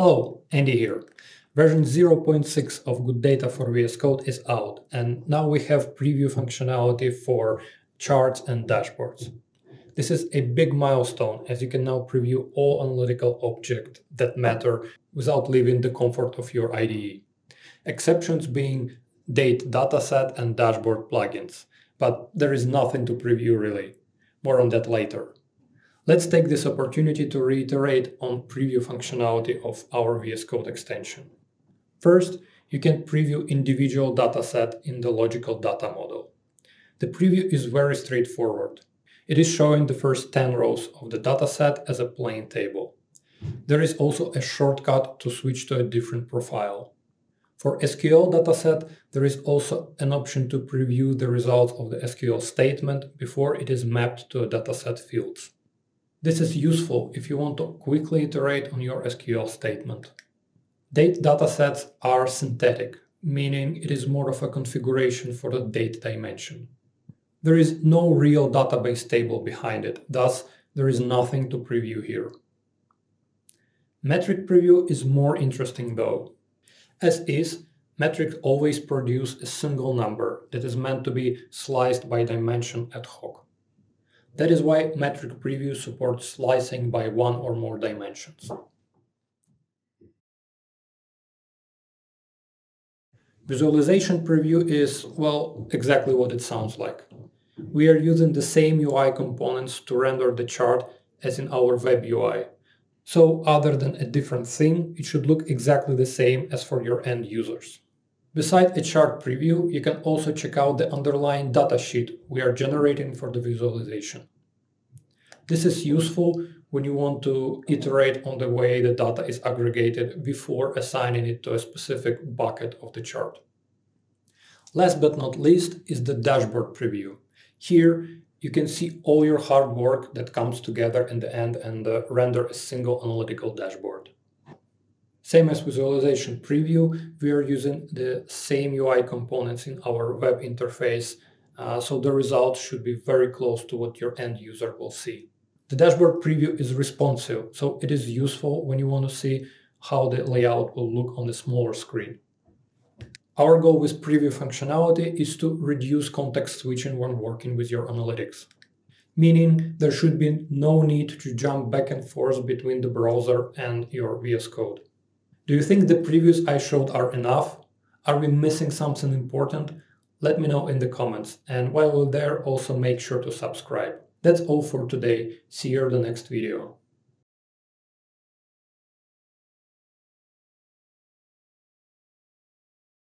Hello, Andy here. Version 0.6 of GoodData for VS Code is out, and now we have preview functionality for charts and dashboards. This is a big milestone as you can now preview all analytical objects that matter without leaving the comfort of your IDE. Exceptions being date dataset and dashboard plugins, but there is nothing to preview really. More on that later. Let's take this opportunity to reiterate on preview functionality of our VS Code extension. First, you can preview individual dataset in the logical data model. The preview is very straightforward. It is showing the first 10 rows of the dataset as a plain table. There is also a shortcut to switch to a different profile. For SQL dataset, there is also an option to preview the results of the SQL statement before it is mapped to a dataset fields. This is useful if you want to quickly iterate on your SQL statement. Date datasets are synthetic, meaning it is more of a configuration for the date dimension. There is no real database table behind it, thus there is nothing to preview here. Metric preview is more interesting though. As is, metrics always produce a single number that is meant to be sliced by dimension ad hoc. That is why metric preview supports slicing by one or more dimensions. Visualization preview is, well, exactly what it sounds like. We are using the same UI components to render the chart as in our web UI. So other than a different theme, it should look exactly the same as for your end users. Besides a chart preview, you can also check out the underlying datasheet we are generating for the visualization. This is useful when you want to iterate on the way the data is aggregated before assigning it to a specific bucket of the chart. Last but not least is the dashboard preview. Here you can see all your hard work that comes together in the end and uh, render a single analytical dashboard. Same as visualization preview, we are using the same UI components in our web interface, uh, so the results should be very close to what your end user will see. The dashboard preview is responsive, so it is useful when you want to see how the layout will look on the smaller screen. Our goal with preview functionality is to reduce context switching when working with your analytics meaning there should be no need to jump back and forth between the browser and your VS Code. Do you think the previews I showed are enough? Are we missing something important? Let me know in the comments and while you're there also make sure to subscribe. That's all for today. See you in the next video.